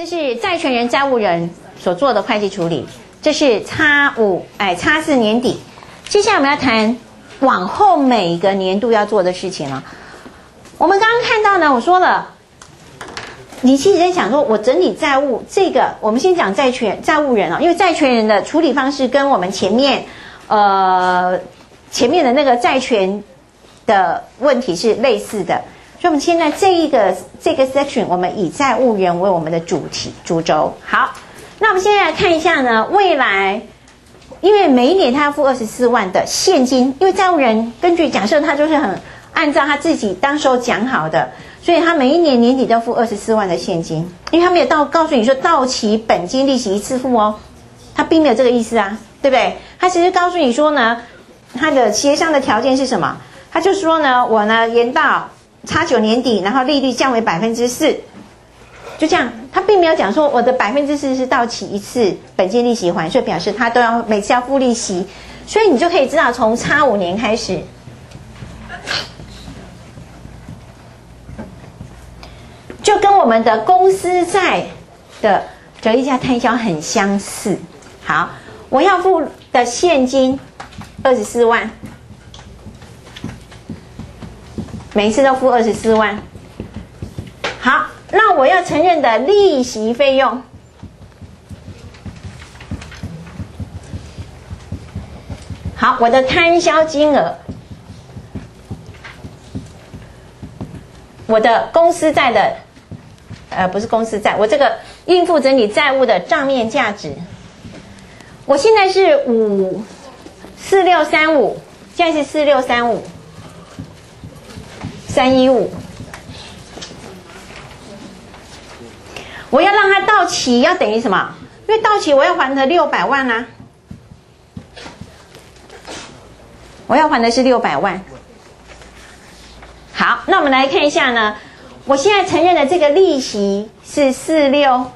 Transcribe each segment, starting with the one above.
这是债权人、债务人所做的会计处理，这是差五哎差四年底。接下来我们要谈往后每个年度要做的事情了。我们刚刚看到呢，我说了，你其实在想说，我整理债务这个，我们先讲债权债务人啊，因为债权人的处理方式跟我们前面呃前面的那个债权的问题是类似的。所以，我们现在这一个这个 section，我们以债务人为我们的主题主轴。好，那我们现在来看一下呢，未来，因为每一年他要付二十四万的现金，因为债务人根据假设他就是很按照他自己当时候讲好的，所以他每一年年底都付二十四万的现金，因为他没有到告诉你说到期本金利息一次付哦，他并没有这个意思啊，对不对？他其实告诉你说呢，他的协商的条件是什么？他就说呢，我呢延到。差九年底，然后利率降为百分之四，就这样。他并没有讲说我的百分之四是到期一次本金利息还，所以表示他都要每次要付利息。所以你就可以知道，从差五年开始，就跟我们的公司债的折溢价摊销很相似。好，我要付的现金二十四万。每一次都付二十四万，好，那我要承认的利息费用，好，我的摊销金额，我的公司债的，呃，不是公司债，我这个应付整理债务的账面价值，我现在是五四六三五，现在是四六三五。三一五，我要让它到期，要等于什么？因为到期我要还的六百万啊，我要还的是六百万。好，那我们来看一下呢，我现在承认的这个利息是四六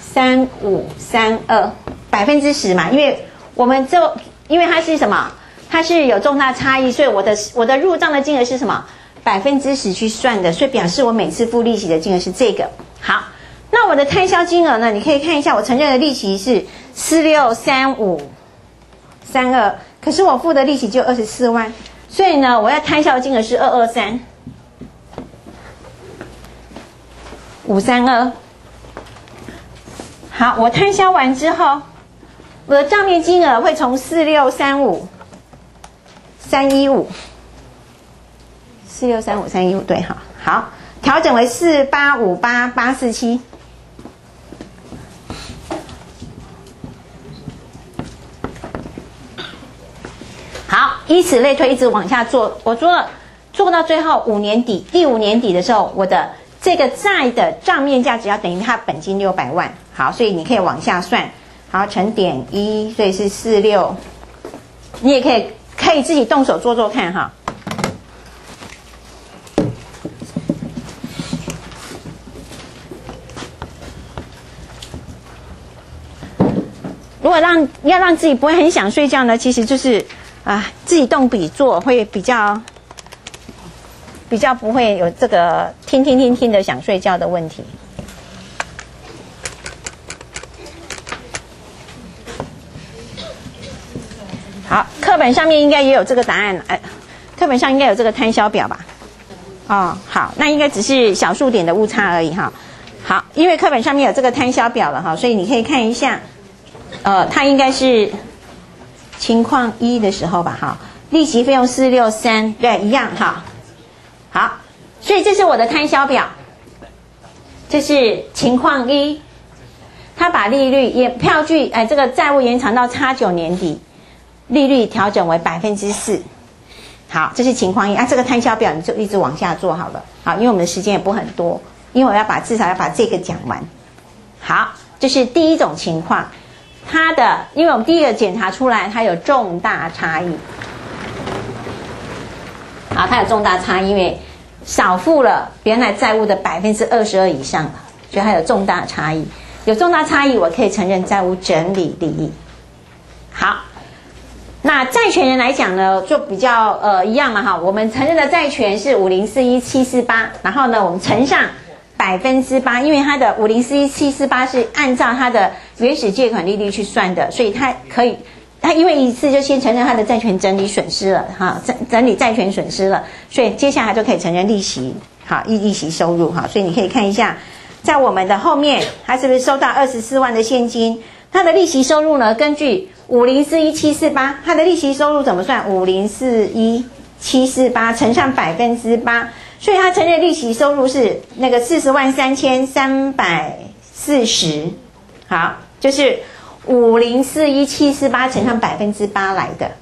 三五三二百分之十嘛？因为我们就因为它是什么？它是有重大差异，所以我的我的入账的金额是什么？百分之十去算的，所以表示我每次付利息的金额是这个。好，那我的摊销金额呢？你可以看一下，我承认的利息是四六三五三二，可是我付的利息就二十四万，所以呢，我要摊销的金额是二二三五三二。好，我摊销完之后，我的账面金额会从四六三五三一五。四六三五三一五对哈，好，调整为四八五八八四七。好，以此类推，一直往下做。我做了，做到最后五年底，第五年底的时候，我的这个债的账面价值要等于它本金六百万。好，所以你可以往下算，好乘点一，所以是四六。你也可以可以自己动手做做看哈。让要让自己不会很想睡觉呢，其实就是啊，自己动笔做会比较比较不会有这个听听听听的想睡觉的问题。好，课本上面应该也有这个答案，哎，课本上应该有这个摊销表吧？哦，好，那应该只是小数点的误差而已哈。好，因为课本上面有这个摊销表了哈，所以你可以看一下。呃，它应该是情况一的时候吧，哈，利息费用四六三，对，一样哈。好，所以这是我的摊销表，这是情况一，他把利率也票据，哎，这个债务延长到差九年底，利率调整为百分之四。好，这是情况一啊，这个摊销表你就一直往下做好了，好，因为我们的时间也不很多，因为我要把至少要把这个讲完。好，这是第一种情况。它的，因为我们第一个检查出来，它有重大差异。好，它有重大差异，因为少付了原来债务的百分之二十二以上了，所以它有重大差异。有重大差异，我可以承认债务整理利益。好，那债权人来讲呢，就比较呃一样嘛哈。我们承认的债权是五零四一七四八，然后呢，我们乘上百分之八，因为它的五零四一七四八是按照它的原始借款利率去算的，所以它可以，它因为一次就先承认它的债权整理损失了，哈，整整理债权损失了，所以接下来就可以承认利息，好，利利息收入，哈，所以你可以看一下，在我们的后面，它是不是收到二十四万的现金？它的利息收入呢？根据五零四一七四八，它的利息收入怎么算？五零四一七四八乘上百分之八。所以它承认利息收入是那个四十万三千三百四十，好，就是五零四一七四八乘上百分之八来的，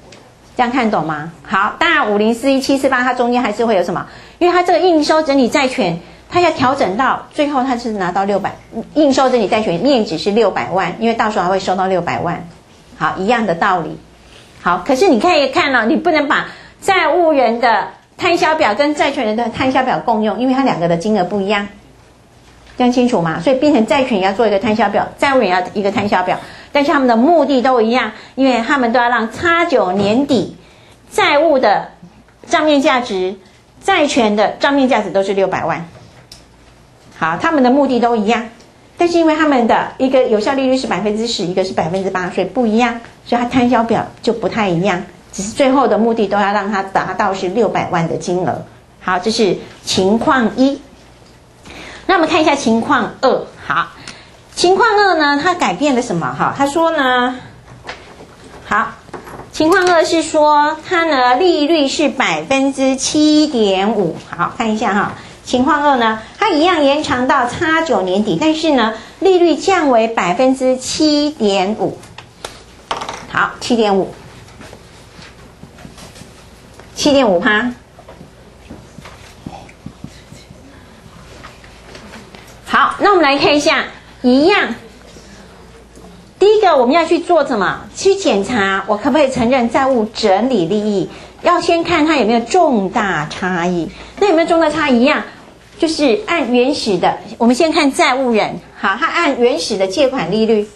这样看懂吗？好，当然五零四一七四八它中间还是会有什么？因为它这个应收整理债权，它要调整到最后它是拿到六百，应收整理债权面值是六百万，因为到时候还会收到六百万，好，一样的道理。好，可是你可以看到，你不能把债务人的。摊销表跟债权人的摊销表共用，因为它两个的金额不一样，这样清楚吗？所以变成债权要做一个摊销表，债务人要一个摊销表，但是他们的目的都一样，因为他们都要让差九年底债务的账面价值、债权的账面价值都是六百万。好，他们的目的都一样，但是因为他们的一个有效利率是百分之十，一个是百分之八，所以不一样，所以它摊销表就不太一样。只是最后的目的都要让它达到是六百万的金额。好，这是情况一。那我们看一下情况二。好，情况二呢，它改变了什么？哈，他说呢，好，情况二是说它呢利率是百分之七点五。好，看一下哈，情况二呢，它一样延长到差九年底，但是呢利率降为百分之七点五。好，七点五。七点五趴，好，那我们来看一下，一样。第一个我们要去做什么？去检查我可不可以承认债务整理利益？要先看它有没有重大差异。那有没有重大差异？一样，就是按原始的，我们先看债务人，好，他按原始的借款利率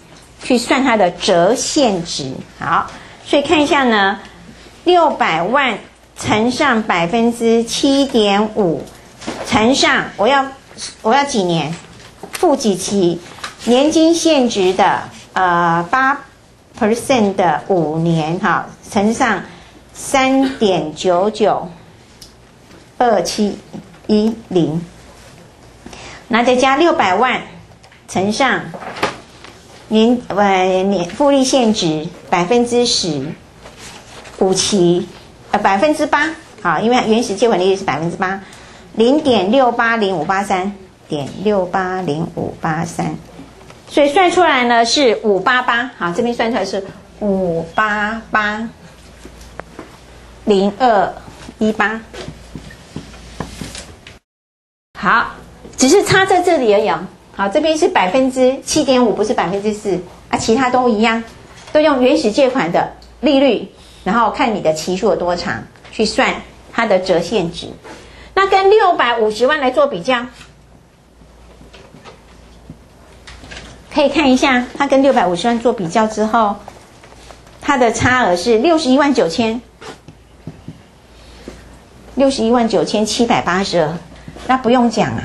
去算它的折现值。好，所以看一下呢，六百万。乘上百分之七点五，乘上我要我要几年，付几期，年金现值的呃八 percent 的五年哈，乘上三点九九二七一零，那再加六百万，乘上年呃年复利现值百分之十五期。呃，百分之八，好，因为原始借款利率是百分之八，零点六八零五八三点六八零五八三，所以算出来呢是五八八，好，这边算出来是五八八零二一八，好，只是差在这里而已哦，好，这边是百分之七点五，不是百分之四。啊，其他都一样，都用原始借款的利率。然后看你的期数有多长，去算它的折现值。那跟六百五十万来做比较，可以看一下，它跟六百五十万做比较之后，它的差额是六十一万九千，六十一万九千七百八十二。那不用讲啊，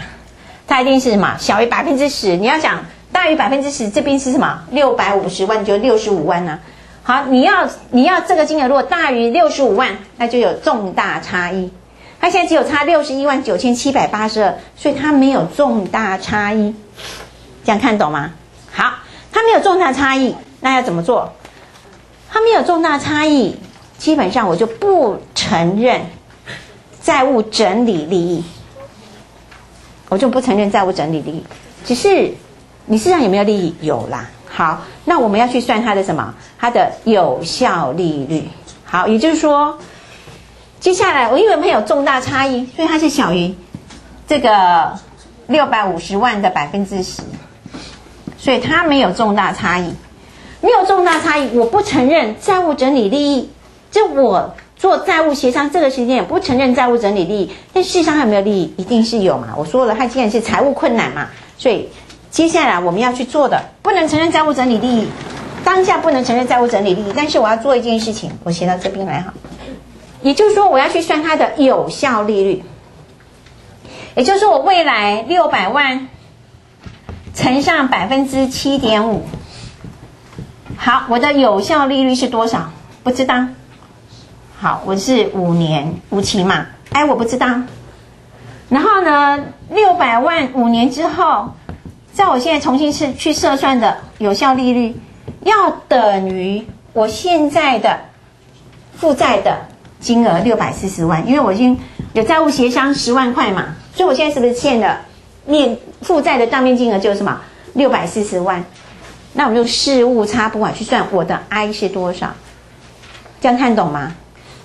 它一定是什么小于百分之十。你要讲大于百分之十，这边是什么？六百五十万就六十五万呢？好，你要你要这个金额如果大于六十五万，那就有重大差异。他现在只有差六十一万九千七百八十二，所以他没有重大差异。这样看懂吗？好，他没有重大差异，那要怎么做？他没有重大差异，基本上我就不承认债务整理利益，我就不承认债务整理利益。只是你身上有没有利益？有啦。好，那我们要去算它的什么？它的有效利率。好，也就是说，接下来我因为没有重大差异，所以它是小于这个六百五十万的百分之十，所以它没有重大差异。没有重大差异，我不承认债务整理利益。就我做债务协商这个时间也不承认债务整理利益，但事实上有没有利益？一定是有嘛。我说了，它既然是财务困难嘛，所以。接下来我们要去做的，不能承认债务整理利益，当下不能承认债务整理利益，但是我要做一件事情，我写到这边来哈，也就是说我要去算它的有效利率。也就是说我未来六百万乘上百分之七点五，好，我的有效利率是多少？不知道。好，我是五年五期嘛，哎，我不知道。然后呢，六百万五年之后，在我现在重新是去测算的有效利率，要等于我现在的负债的金额六百四十万，因为我已经有债务协商十万块嘛，所以我现在是不是欠的面负债的账面金额就是什么六百四十万？那我们就事误差不管去算我的 I 是多少，这样看懂吗？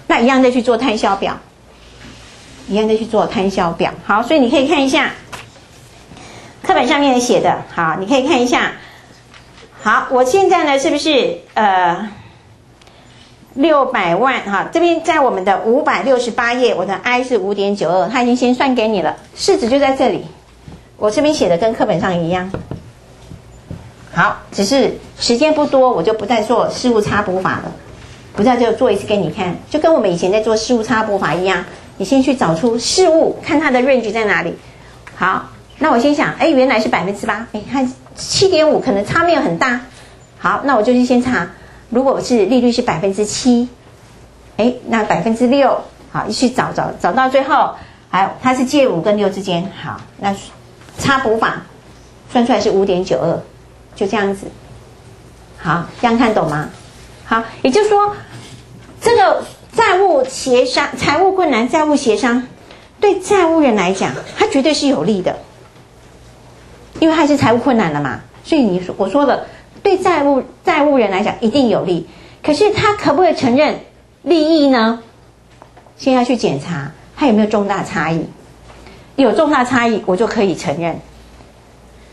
那一样再去做摊销表，一样再去做摊销表。好，所以你可以看一下课本上面写的。好，你可以看一下。好，我现在呢是不是呃六百万？哈，这边在我们的五百六十八页，我的 I 是五点九二，他已经先算给你了，市值就在这里。我这边写的跟课本上一样。好，只是时间不多，我就不再做事物差补法了。不再就做一次给你看，就跟我们以前在做事物差补法一样。你先去找出事物，看它的 range 在哪里。好，那我先想，哎，原来是百分之八，哎，看七点五可能差没有很大。好，那我就去先查，如果是利率是百分之七，哎，那百分之六，好，一去找找找到最后，还有它是借五跟六之间，好，那差补法算出来是五点九二，就这样子。好，这样看懂吗？好，也就是说，这个债务协商、财务困难、债务协商，对债务人来讲，它绝对是有利的，因为他是财务困难了嘛。所以你说我说了，对债务债务人来讲一定有利。可是他可不可以承认利益呢？先要去检查他有没有重大差异，有重大差异，我就可以承认。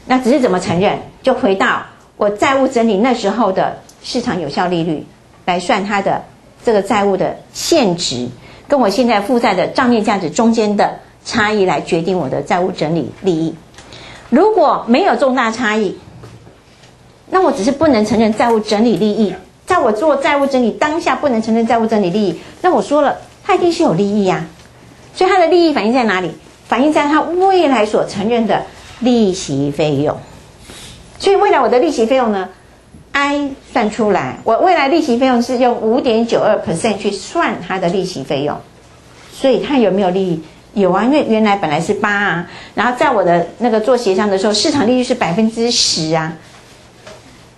那只是怎么承认？就回到我债务整理那时候的。市场有效利率来算它的这个债务的现值，跟我现在负债的账面价值中间的差异来决定我的债务整理利益。如果没有重大差异，那我只是不能承认债务整理利益。在我做债务整理当下不能承认债务整理利益，那我说了，它一定是有利益呀。所以它的利益反映在哪里？反映在它未来所承认的利息费用。所以未来我的利息费用呢？I 算出来，我未来利息费用是用五点九二 percent 去算它的利息费用，所以它有没有利益？有啊，因为原来本来是八啊，然后在我的那个做协商的时候，市场利率是百分之十啊，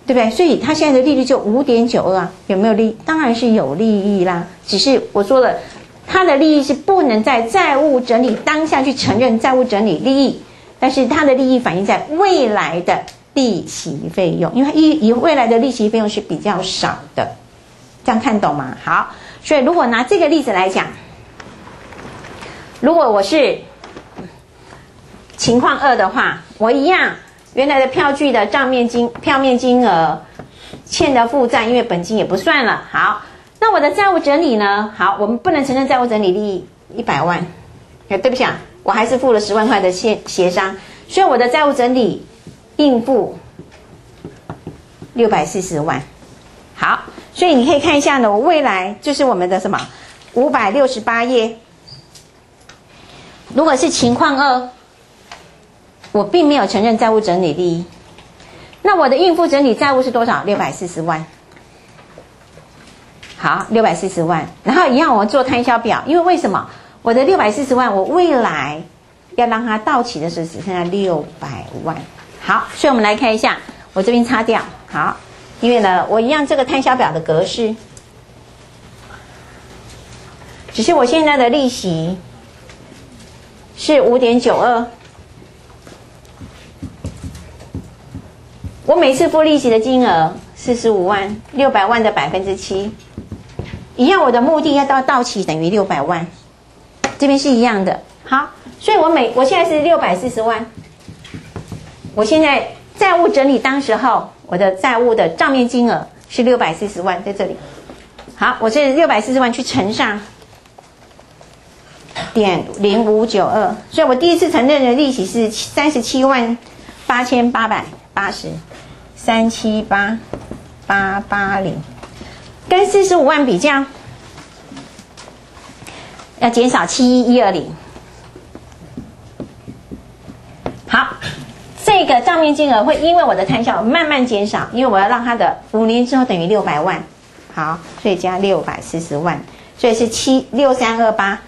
对不对？所以它现在的利率就五点九二啊，有没有利？当然是有利益啦，只是我说了，它的利益是不能在债务整理当下去承认债务整理利益，但是它的利益反映在未来的。利息费用，因为以以未来的利息费用是比较少的，这样看懂吗？好，所以如果拿这个例子来讲，如果我是情况二的话，我一样原来的票据的账面金票面金额欠的负债，因为本金也不算了。好，那我的债务整理呢？好，我们不能承认债务整理利益一百万，哎，对不起啊，我还是付了十万块的协协商，所以我的债务整理。应付六百四十万，好，所以你可以看一下呢，我未来就是我们的什么五百六十八页。如果是情况二，我并没有承认债务整理利益，那我的应付整理债务是多少？六百四十万。好，六百四十万，然后一样我做摊销表，因为为什么我的六百四十万，我未来要让它到期的时候只剩下六百万。好，所以我们来看一下，我这边擦掉。好，因为呢，我一样这个摊销表的格式，只是我现在的利息是五点九二，我每次付利息的金额四十五万，六百万的百分之七，一样，我的目的要到到期等于六百万，这边是一样的。好，所以我每我现在是六百四十万。我现在债务整理当时候，我的债务的账面金额是六百四十万，在这里。好，我这六百四十万去乘上点零五九二，所以我第一次承认的利息是三十七万八千八百八十三七八八八零，跟四十五万比较，要减少七一一二零。好，这个账面金额会因为我的摊销慢慢减少，因为我要让它的五年之后等于六百万，好，所以加六百四十万，所以是七六三二八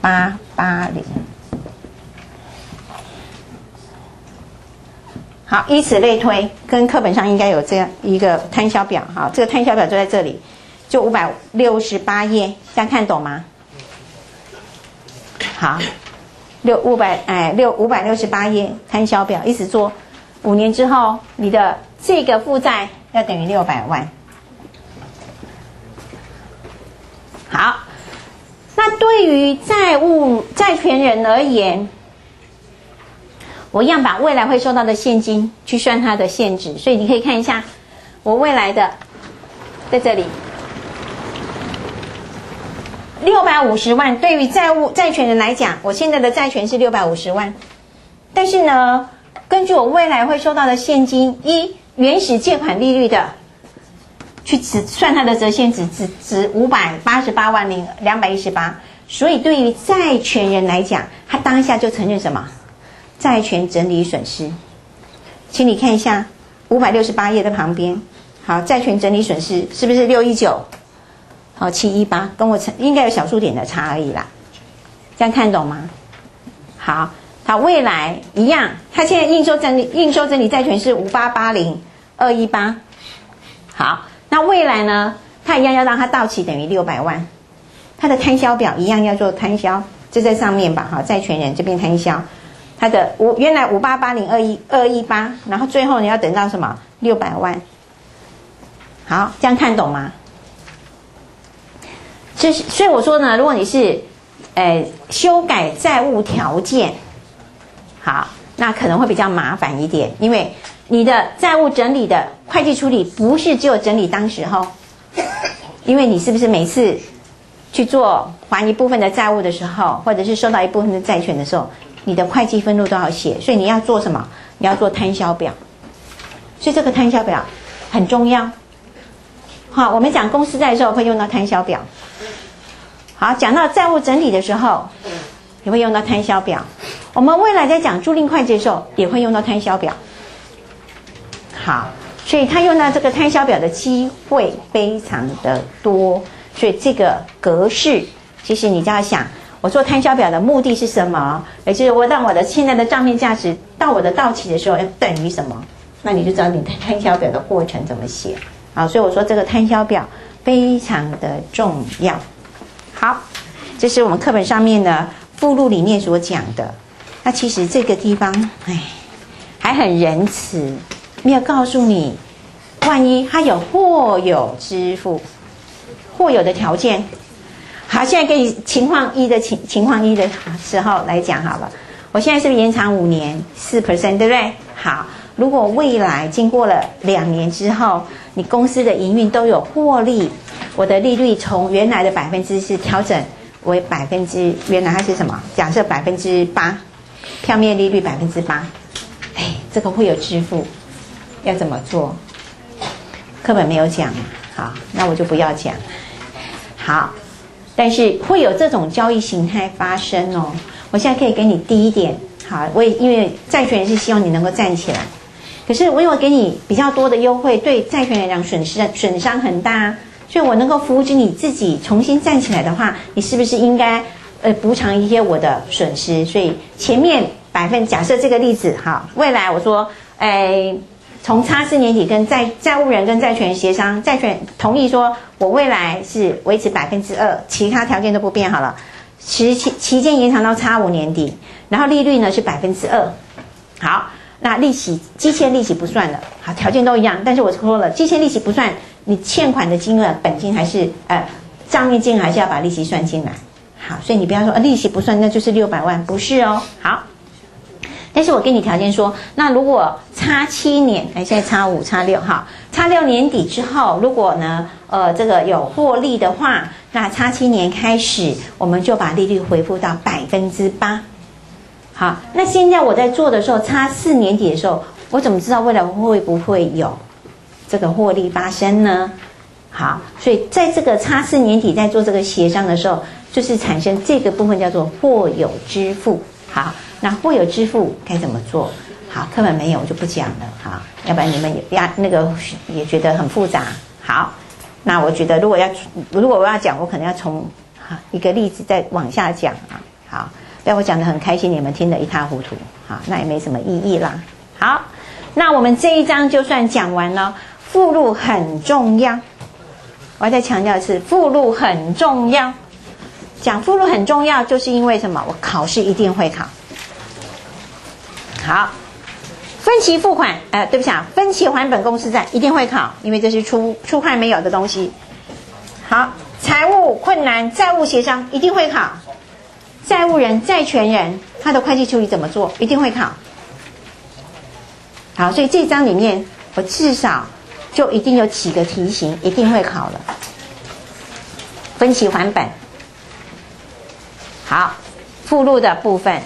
八八零。好，以此类推，跟课本上应该有这样一个摊销表。好，这个摊销表就在这里，就五百六十八页，这样看懂吗？好，六五百哎六五百六十八页摊销表，一直做，五年之后你的这个负债要等于六百万。好，那对于债务债权人而言。我一样把未来会收到的现金去算它的现值，所以你可以看一下，我未来的在这里六百五十万，对于债务债权人来讲，我现在的债权是六百五十万，但是呢，根据我未来会收到的现金，一原始借款利率的去值算它的折现值，只值五百八十八万零两百一十八，所以对于债权人来讲，他当下就承认什么？债权整理损失，请你看一下五百六十八页的旁边。好，债权整理损失是不是六一九？好，七一八，跟我成应该有小数点的差而已啦。这样看懂吗？好，它未来一样，它现在应收整理应收整理债权是五八八零二一八。好，那未来呢？它一样要让它到期等于六百万，它的摊销表一样要做摊销，就在上面吧。哈，债权人这边摊销。它的五原来五八八零二一二一八，然后最后你要等到什么六百万？好，这样看懂吗？这是所以我说呢，如果你是，呃，修改债务条件，好，那可能会比较麻烦一点，因为你的债务整理的会计处理不是只有整理当时候，因为你是不是每次去做还一部分的债务的时候，或者是收到一部分的债权的时候？你的会计分录都要写，所以你要做什么？你要做摊销表，所以这个摊销表很重要。好，我们讲公司债的时候会用到摊销表。好，讲到债务整理的时候，也会用到摊销表。我们未来在讲租赁会计的时候，也会用到摊销表。好，所以他用到这个摊销表的机会非常的多，所以这个格式，其实你就要想。我做摊销表的目的是什么？也就是我让我的现在的账面价值到我的到期的时候要等于什么？那你就知道你摊销表的过程怎么写啊。所以我说这个摊销表非常的重要。好，这是我们课本上面的附录里面所讲的。那其实这个地方，哎，还很仁慈，没有告诉你，万一他有或有支付或有的条件。好，现在给你情况一的情情况一的时候来讲好了。我现在是不是延长五年四 percent，对不对？好，如果未来经过了两年之后，你公司的营运都有获利，我的利率从原来的百分之四调整为百分之原来它是什么？假设百分之八，票面利率百分之八，哎，这个会有支付，要怎么做？课本没有讲，好，那我就不要讲。好。但是会有这种交易形态发生哦。我现在可以给你第一点，好，我也因为债权人是希望你能够站起来，可是我有给你比较多的优惠，对债权人来讲损失损伤很大，所以我能够扶持你自己重新站起来的话，你是不是应该呃补偿一些我的损失？所以前面百分假设这个例子哈，未来我说，哎。从差四年底跟债债务人跟债权人协商，债权同意说，我未来是维持百分之二，其他条件都不变好了。期期期间延长到差五年底，然后利率呢是百分之二。好，那利息基欠利息不算了。好，条件都一样，但是我说了，基欠利息不算，你欠款的金额本金还是呃账面金额还是要把利息算进来。好，所以你不要说呃利息不算，那就是六百万，不是哦。好。但是我给你条件说，那如果差七年，哎，现在差五、差六，哈，差六年底之后，如果呢，呃，这个有获利的话，那差七年开始，我们就把利率回复到百分之八。好，那现在我在做的时候，差四年底的时候，我怎么知道未来会不会有这个获利发生呢？好，所以在这个差四年底在做这个协商的时候，就是产生这个部分叫做或有支付。好，那会有支付该怎么做？好，课本没有我就不讲了哈，要不然你们也压那个也觉得很复杂。好，那我觉得如果要如果我要讲，我可能要从哈一个例子再往下讲啊。好，要我讲的很开心，你们听得一塌糊涂，好，那也没什么意义啦。好，那我们这一章就算讲完了。附录很重要，我要再强调一次，附录很重要。讲附录很重要，就是因为什么？我考试一定会考。好，分期付款，呃，对不起啊，分期还本公司债一定会考，因为这是初初判没有的东西。好，财务困难债务协商一定会考，债务人债权人他的会计处理怎么做一定会考。好，所以这章里面我至少。就一定有几个题型，一定会考了。分期还本，好，附录的部分